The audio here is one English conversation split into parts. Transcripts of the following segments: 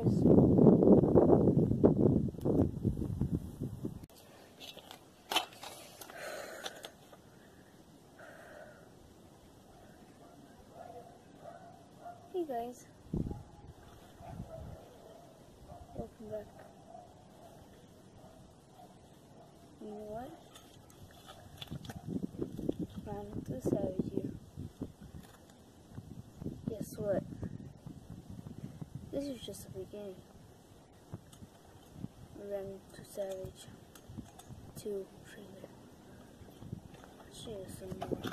Hey guys, welcome back. This is just the beginning. Random to Savage 2 trailer. Show you some more.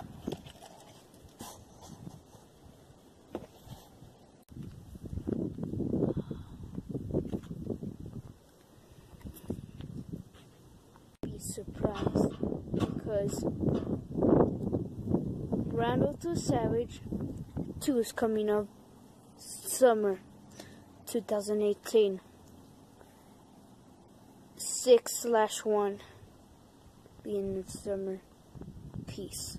be surprised because Randall to Savage 2 is coming up summer 2018 6 slash 1 being the summer. Peace